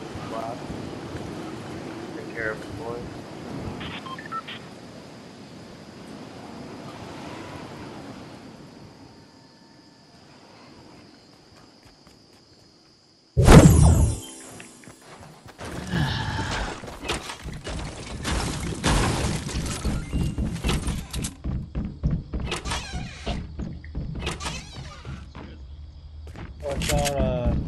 squad. Take care of the boys. Watch out, uh,